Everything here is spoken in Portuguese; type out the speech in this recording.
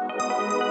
Música